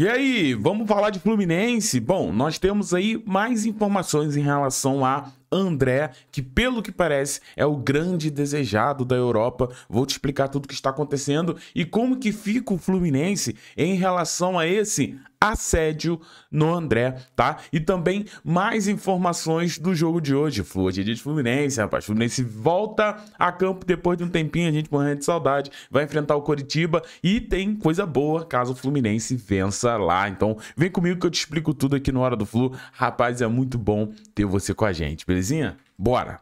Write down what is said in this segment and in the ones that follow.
E aí, vamos falar de Fluminense? Bom, nós temos aí mais informações em relação a André, que pelo que parece é o grande desejado da Europa. Vou te explicar tudo o que está acontecendo e como que fica o Fluminense em relação a esse assédio no André, tá? E também mais informações do jogo de hoje. Flu, dia de Fluminense, rapaz. Fluminense volta a campo depois de um tempinho, a gente morrendo de saudade. Vai enfrentar o Coritiba e tem coisa boa caso o Fluminense vença lá. Então, vem comigo que eu te explico tudo aqui no Hora do Flu. Rapaz, é muito bom ter você com a gente, belezinha? Bora!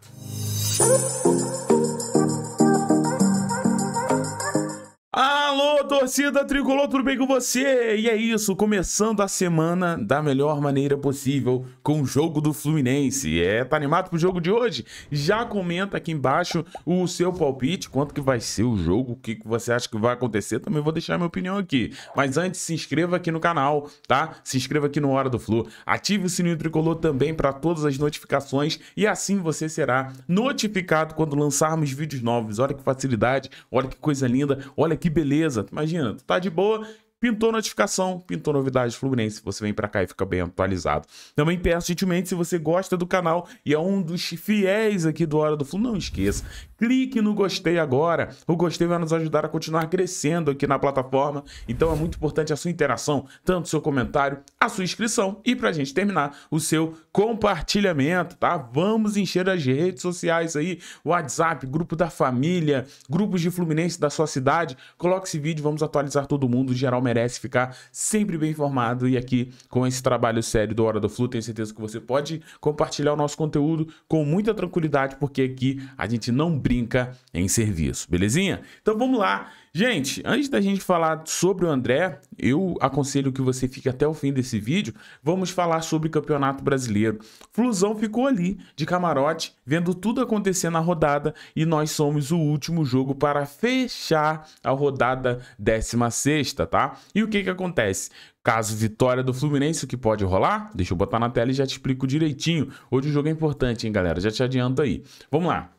Alô, torcida tricolor, tudo bem com você? E é isso, começando a semana da melhor maneira possível com o jogo do Fluminense. É, tá animado pro jogo de hoje? Já comenta aqui embaixo o seu palpite, quanto que vai ser o jogo, o que, você acha que vai acontecer. Também vou deixar minha opinião aqui. Mas antes, se inscreva aqui no canal, tá? Se inscreva aqui no Hora do Flu. Ative o sininho tricolor também para todas as notificações e assim você será notificado quando lançarmos vídeos novos. Olha que facilidade, olha que coisa linda, olha que que beleza. Imagina, tu tá de boa, Pintou notificação, pintou novidade Fluminense, você vem para cá e fica bem atualizado. Também peço gentilmente, se você gosta do canal e é um dos fiéis aqui do Hora do Flu, não esqueça, clique no gostei agora. O gostei vai nos ajudar a continuar crescendo aqui na plataforma, então é muito importante a sua interação, tanto o seu comentário, a sua inscrição e pra gente terminar, o seu compartilhamento, tá? Vamos encher as redes sociais aí, WhatsApp, grupo da família, grupos de Fluminense da sua cidade. Coloque esse vídeo, vamos atualizar todo mundo, geral merece ficar sempre bem informado. E aqui, com esse trabalho sério do Hora do Flu, tenho certeza que você pode compartilhar o nosso conteúdo com muita tranquilidade, porque aqui a gente não brinca em serviço, belezinha? Então vamos lá. Gente, antes da gente falar sobre o André, eu aconselho que você fique até o fim desse vídeo. Vamos falar sobre Campeonato Brasileiro. Flusão ficou ali, de camarote, vendo tudo acontecer na rodada e nós somos o último jogo para fechar a rodada 16, tá? E o que que acontece? Caso vitória do Fluminense, o que pode rolar? Deixa eu botar na tela e já te explico direitinho. Hoje o jogo é importante, hein, galera? Já te adianto aí. Vamos lá.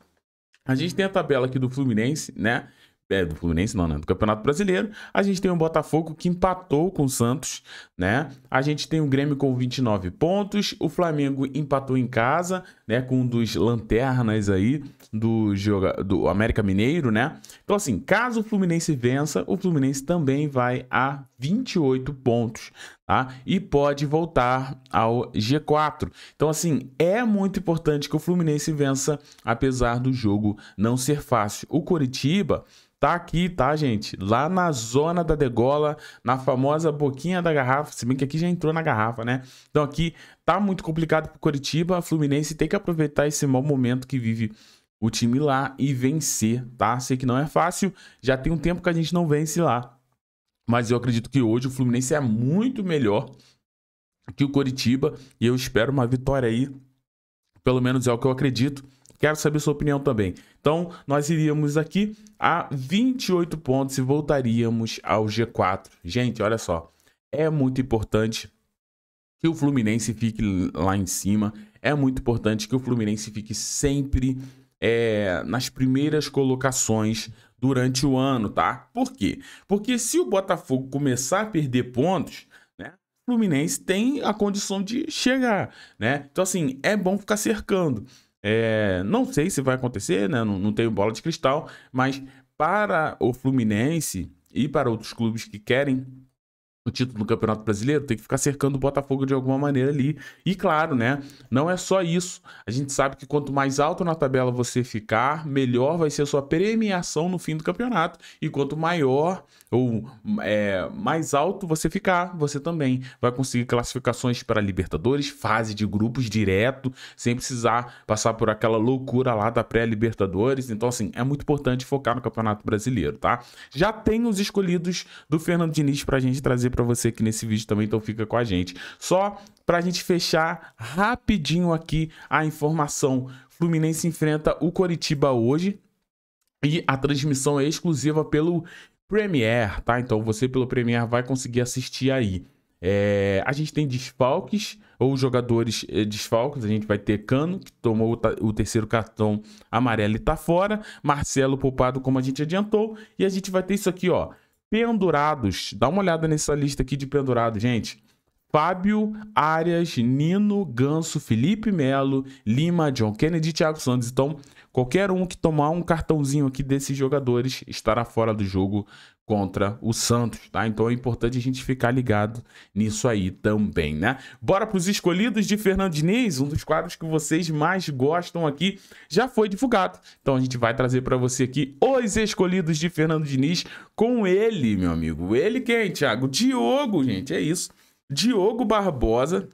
A gente tem a tabela aqui do Fluminense, né? é, do Fluminense não, né? Do Campeonato Brasileiro. A gente tem o Botafogo que empatou com o Santos, né? A gente tem o Grêmio com 29 pontos. O Flamengo empatou em casa, né? Com um dos lanternas aí do, do América Mineiro, né? Então, assim, caso o Fluminense vença, o Fluminense também vai a 28 pontos, tá? E pode voltar ao G4. Então, assim, é muito importante que o Fluminense vença, apesar do jogo não ser fácil. O Coritiba tá aqui, tá, gente? Lá na zona da degola, na famosa boquinha da garrafa, se bem que aqui já entrou na garrafa, né? Então aqui tá muito complicado pro Coritiba, a Fluminense tem que aproveitar esse mau momento que vive o time lá e vencer, tá? Sei que não é fácil, já tem um tempo que a gente não vence lá. Mas eu acredito que hoje o Fluminense é muito melhor que o Coritiba e eu espero uma vitória aí. Pelo menos é o que eu acredito. Quero saber sua opinião também. Então, nós iríamos aqui a 28 pontos e voltaríamos ao G4. Gente, olha só. É muito importante que o Fluminense fique lá em cima. É muito importante que o Fluminense fique sempre é, nas primeiras colocações durante o ano, tá? Por quê? Porque se o Botafogo começar a perder pontos, né? O Fluminense tem a condição de chegar, né? Então, assim, é bom ficar cercando. É, não sei se vai acontecer, né? não, não tenho bola de cristal, mas para o Fluminense e para outros clubes que querem o título do Campeonato Brasileiro, tem que ficar cercando o Botafogo de alguma maneira ali. E claro, né? Não é só isso. A gente sabe que quanto mais alto na tabela você ficar, melhor vai ser a sua premiação no fim do campeonato. E quanto maior ou é, mais alto você ficar, você também vai conseguir classificações para Libertadores, fase de grupos direto, sem precisar passar por aquela loucura lá da pré-Libertadores. Então, assim, é muito importante focar no Campeonato Brasileiro, tá? Já tem os escolhidos do Fernando Diniz para a gente trazer para você aqui nesse vídeo também, então fica com a gente. Só para a gente fechar rapidinho aqui a informação. Fluminense enfrenta o Coritiba hoje, e a transmissão é exclusiva pelo Premiere, tá? Então você pelo Premiere vai conseguir assistir aí. É, a gente tem desfalques ou jogadores é, desfalques. A gente vai ter Cano, que tomou o, o terceiro cartão amarelo e tá fora. Marcelo poupado, como a gente adiantou. E a gente vai ter isso aqui, ó. Pendurados. Dá uma olhada nessa lista aqui de pendurados, gente. Fábio, Arias, Nino, Ganso, Felipe Melo, Lima, John Kennedy Thiago Santos. Então, qualquer um que tomar um cartãozinho aqui desses jogadores estará fora do jogo contra o Santos, tá? Então é importante a gente ficar ligado nisso aí também, né? Bora para os escolhidos de Fernando Diniz, um dos quadros que vocês mais gostam aqui, já foi divulgado. Então a gente vai trazer para você aqui os escolhidos de Fernando Diniz com ele, meu amigo. Ele quem, Thiago? Diogo, gente, é isso. Diogo Barbosa,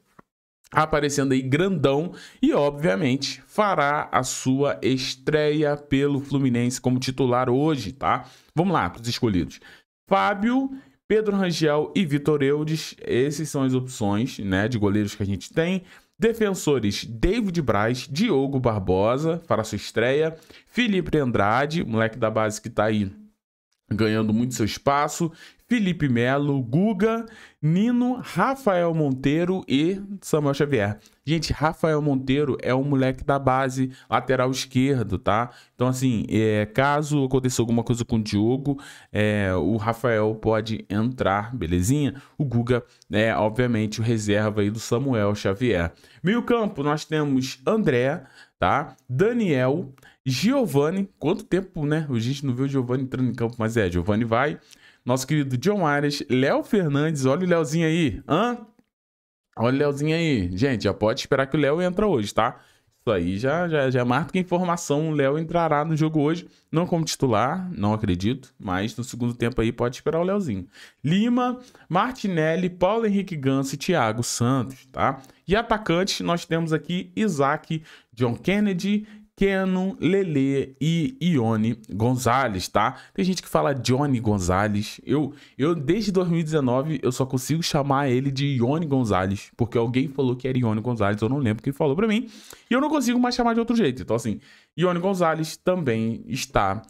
aparecendo aí grandão e obviamente fará a sua estreia pelo Fluminense como titular hoje, tá? Vamos lá para os escolhidos. Fábio, Pedro Rangel e Vitor Eudes, esses são as opções, né, de goleiros que a gente tem. Defensores: David Braz, Diogo Barbosa para sua estreia, Felipe Andrade, moleque da base que está aí ganhando muito seu espaço, Felipe Melo, Guga, Nino, Rafael Monteiro e Samuel Xavier. Gente, Rafael Monteiro é um moleque da base lateral esquerdo, tá? Então, assim, é, caso aconteça alguma coisa com o Diogo, é, o Rafael pode entrar, belezinha? O Guga é, obviamente, o reserva aí do Samuel Xavier. Meio campo, nós temos André, tá? Daniel, Giovanni. Quanto tempo, né? A gente não viu o Giovanni entrando em campo, mas é, Giovanni vai nosso querido John Arias, Léo Fernandes, olha o Léozinho aí, hã? Olha o Léozinho aí. Gente, já pode esperar que o Léo entra hoje, tá? Isso aí já, já, já marca informação. O Léo entrará no jogo hoje, não como titular, não acredito, mas no segundo tempo aí pode esperar o Léozinho. Lima, Martinelli, Paulo Henrique Ganso e Thiago Santos, tá? E atacantes, nós temos aqui Isaac, John Kennedy, Keno, Lele e Ione Gonzalez, tá? Tem gente que fala Johnny Gonzalez. Eu, eu desde 2019 eu só consigo chamar ele de Ione Gonzalez, porque alguém falou que era Ione Gonzalez, eu não lembro quem falou para mim, e eu não consigo mais chamar de outro jeito. Então assim, Ione Gonzalez também está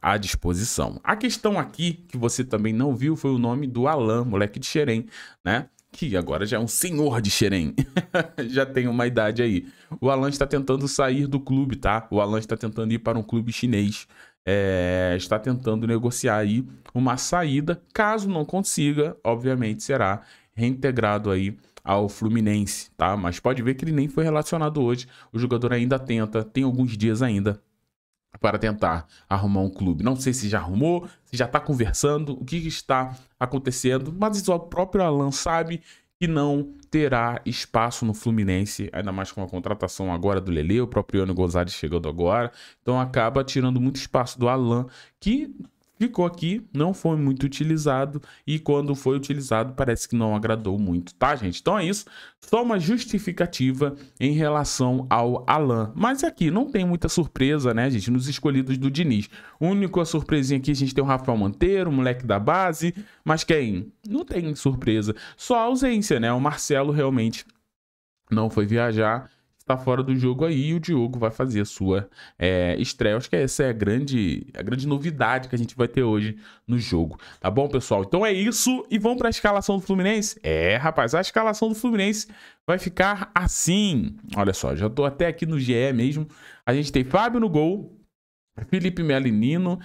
à disposição. A questão aqui que você também não viu foi o nome do Alan, moleque de Xerém, né? Que agora já é um senhor de Xerém, já tem uma idade aí. O Alan está tentando sair do clube, tá? O Alan está tentando ir para um clube chinês. É, está tentando negociar aí uma saída. Caso não consiga, obviamente será reintegrado aí ao Fluminense, tá? Mas pode ver que ele nem foi relacionado hoje. O jogador ainda tenta, tem alguns dias ainda para tentar arrumar um clube. Não sei se já arrumou, se já está conversando, o que está acontecendo, mas o próprio Alan sabe que não terá espaço no Fluminense, ainda mais com a contratação agora do Lele, o próprio Ano Gonzalez chegando agora. Então acaba tirando muito espaço do Alan, que ficou aqui, não foi muito utilizado e quando foi utilizado parece que não agradou muito, tá, gente? Então é isso, só uma justificativa em relação ao Alan. Mas aqui não tem muita surpresa, né, gente, nos escolhidos do Diniz. Único surpresinha aqui a gente tem o Rafael Monteiro, o moleque da base, mas quem? Não tem surpresa, só a ausência, né? O Marcelo realmente não foi viajar está fora do jogo aí e o Diogo vai fazer a sua é, estreia. Acho que essa é a grande, a grande novidade que a gente vai ter hoje no jogo. Tá bom, pessoal? Então é isso e vamos para a escalação do Fluminense? É, rapaz, a escalação do Fluminense vai ficar assim. Olha só, já estou até aqui no GE mesmo. A gente tem Fábio no gol, Felipe Melinino,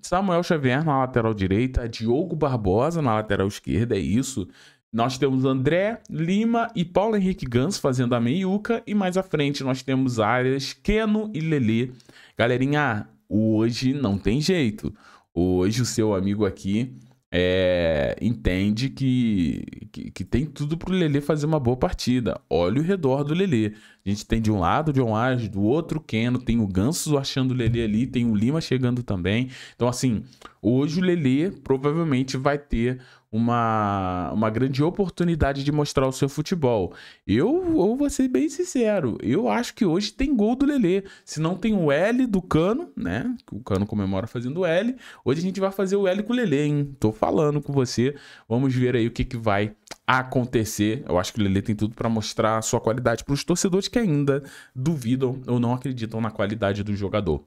Samuel Xavier na lateral direita, Diogo Barbosa na lateral esquerda, é isso. Nós temos André Lima e Paulo Henrique Gans fazendo a meiuca. E mais à frente nós temos áreas Keno e Lelê. Galerinha, hoje não tem jeito. Hoje o seu amigo aqui é, entende que, que, que, tem tudo para o Lelê fazer uma boa partida. Olha o redor do Lelê. A gente tem de um lado o John Age, do outro Keno, tem o Ganso achando o Lelê ali, tem o Lima chegando também. Então, assim, hoje o Lelê provavelmente vai ter uma, uma grande oportunidade de mostrar o seu futebol. Eu, eu vou ser bem sincero, eu acho que hoje tem gol do Lelê. Se não tem o L do Cano, né? O Cano comemora fazendo o L. Hoje a gente vai fazer o L com o Lelê, hein? Tô falando com você. Vamos ver aí o que, que vai acontecer. Eu acho que o Lelê tem tudo para mostrar a sua qualidade para os torcedores que ainda duvidam ou não acreditam na qualidade do jogador.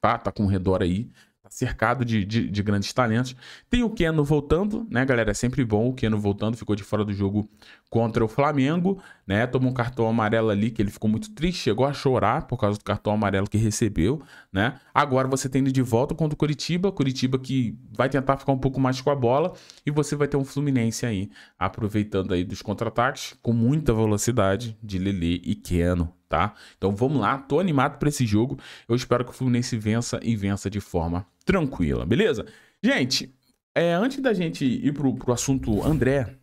Tá, tá com o redor aí cercado de, de, de, grandes talentos. Tem o Keno voltando, né, galera? É sempre bom o Keno voltando, ficou de fora do jogo contra o Flamengo, né? Tomou um cartão amarelo ali, que ele ficou muito triste, chegou a chorar por causa do cartão amarelo que recebeu, né? Agora você tem ele de volta contra o Curitiba, Curitiba que vai tentar ficar um pouco mais com a bola, e você vai ter um Fluminense aí, aproveitando aí dos contra-ataques, com muita velocidade de Lele e Keno, tá? Então vamos lá, tô animado para esse jogo. Eu espero que o Fluminense vença e vença de forma tranquila, beleza? Gente, é, antes da gente ir pro, pro assunto André,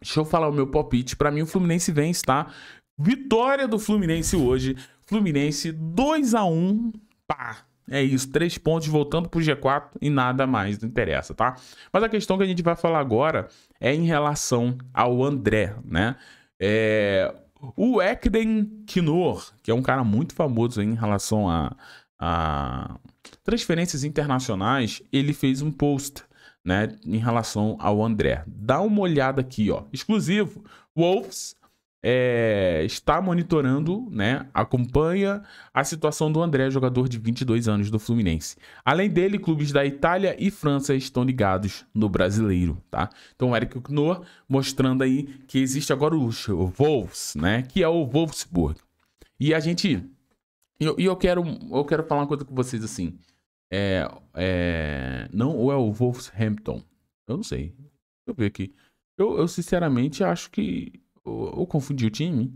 deixa eu falar o meu palpite. Para mim, o Fluminense vence, tá? Vitória do Fluminense hoje. Fluminense 2 a 1 pá. É isso, três pontos voltando pro G4 e nada mais não interessa, tá? Mas a questão que a gente vai falar agora é em relação ao André, né? É, o Ekden Kinor, que é um cara muito famoso em relação a, a transferências internacionais, ele fez um post né, em relação ao André. Dá uma olhada aqui, ó. Exclusivo. Wolves é, está monitorando, né, acompanha a situação do André, jogador de 22 anos do Fluminense. Além dele, clubes da Itália e França estão ligados no brasileiro, tá? Então, o Eric Knorr mostrando aí que existe agora o Wolves, né, que é o Wolfsburg. E a gente e eu, eu, quero eu quero falar uma coisa com vocês assim. É, é, não, ou é o Wolverhampton? Eu não sei. Deixa eu ver aqui. Eu, eu sinceramente acho que eu confundi o time,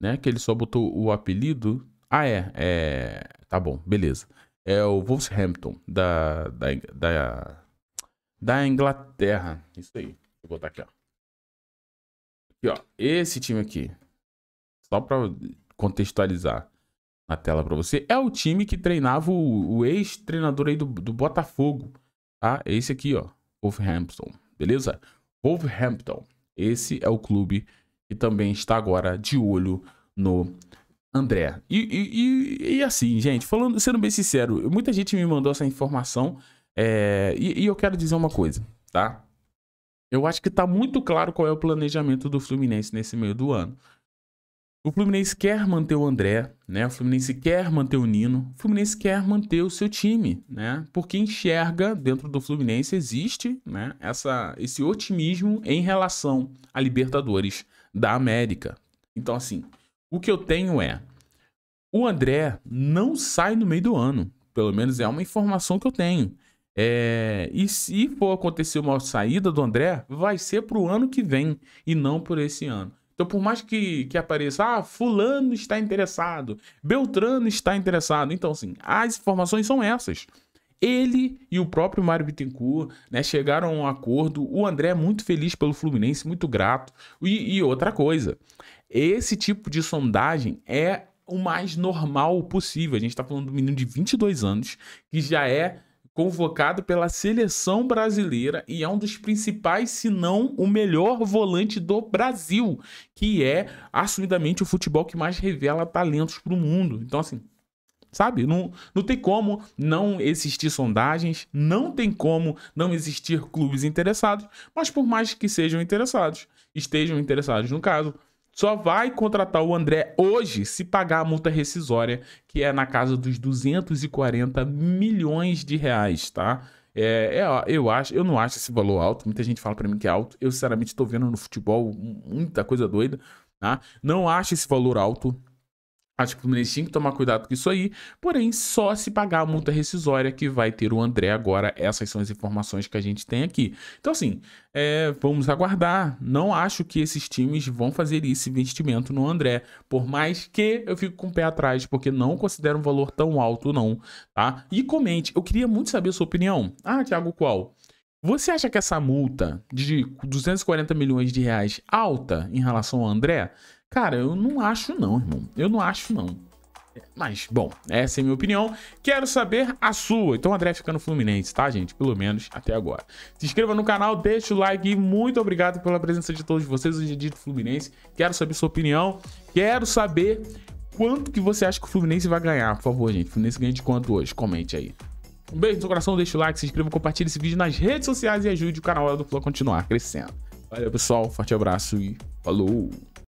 né? Que ele só botou o apelido. Ah, é. é tá bom, beleza. É o Wolverhampton da, da, da, da Inglaterra. Isso aí. Vou botar aqui, ó. Aqui, ó. Esse time aqui. Só pra contextualizar na tela para você. É o time que treinava o, o ex-treinador aí do, do Botafogo. Tá? Esse aqui, ó. Wolverhampton. Beleza? Wolverhampton. Esse é o clube também está agora de olho no André. E, e, e, e, assim, gente, falando, sendo bem sincero, muita gente me mandou essa informação é, e, eu quero dizer uma coisa, tá? Eu acho que tá muito claro qual é o planejamento do Fluminense nesse meio do ano. O Fluminense quer manter o André, né? O Fluminense quer manter o Nino, o Fluminense quer manter o seu time, né? Porque enxerga dentro do Fluminense existe, né, essa esse otimismo em relação a Libertadores da América. Então, assim, o que eu tenho é: o André não sai no meio do ano. Pelo menos é uma informação que eu tenho. É, e se for acontecer uma saída do André, vai ser para o ano que vem e não por esse ano. Então, por mais que, que apareça, ah, fulano está interessado, Beltrano está interessado. Então, assim, as informações são essas. Ele e o próprio Mário Bittencourt né, chegaram a um acordo. O André é muito feliz pelo Fluminense, muito grato. E, e outra coisa, esse tipo de sondagem é o mais normal possível. A gente está falando de um menino de 22 anos que já é convocado pela seleção brasileira e é um dos principais, se não o melhor volante do Brasil, que é assumidamente o futebol que mais revela talentos para o mundo. Então, assim, sabe? Não, não tem como não existir sondagens, não tem como não existir clubes interessados, mas por mais que sejam interessados, estejam interessados no caso, só vai contratar o André hoje se pagar a multa rescisória, que é na casa dos 240 milhões de reais, tá? É, é, eu acho, eu não acho esse valor alto. Muita gente fala para mim que é alto. Eu sinceramente estou vendo no futebol muita coisa doida, tá? Não acho esse valor alto. Acho que o Fluminense tinha que tomar cuidado com isso aí, porém, só se pagar a multa rescisória que vai ter o André agora. Essas são as informações que a gente tem aqui. Então, assim, é, vamos aguardar. Não acho que esses times vão fazer esse investimento no André, por mais que eu fico com o pé atrás, porque não considero um valor tão alto, não, tá? E comente, eu queria muito saber a sua opinião. Ah, Thiago, qual? Você acha que essa multa de 240 milhões de reais alta em relação ao André? Cara, eu não acho não, irmão. Eu não acho não. Mas, bom, essa é a minha opinião. Quero saber a sua. Então, André fica no Fluminense, tá, gente? Pelo menos até agora. Se inscreva no canal, deixa o like e muito obrigado pela presença de todos vocês hoje em dia do Fluminense. Quero saber sua opinião. Quero saber quanto que você acha que o Fluminense vai ganhar. Por favor, gente. O Fluminense ganha de quanto hoje? Comente aí. Um beijo no seu coração, deixa o like, se inscreva, compartilhe esse vídeo nas redes sociais e ajude o canal do Flow a continuar crescendo. Valeu, pessoal. Forte abraço e falou!